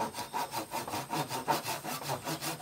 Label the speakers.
Speaker 1: フフフフフ。